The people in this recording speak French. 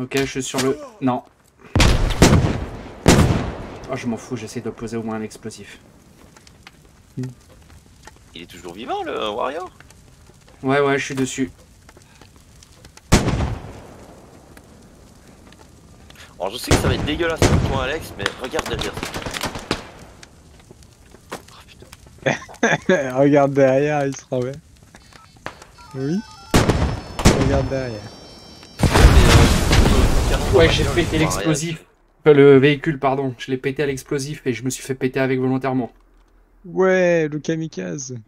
Ok, je suis sur le... Non. Oh, je m'en fous, j'essaie de poser au moins un explosif. Il est toujours vivant le Warrior? Ouais, ouais, je suis dessus. Alors je sais que ça va être dégueulasse pour toi Alex, mais regarde derrière. Oh, putain. Regarde derrière, il sera ouais. Oui Regarde derrière. Ouais, j'ai pété l'explosif. Euh, Le véhicule, pardon. Je l'ai pété à l'explosif et je me suis fait péter avec volontairement. Ouais, le kamikaze.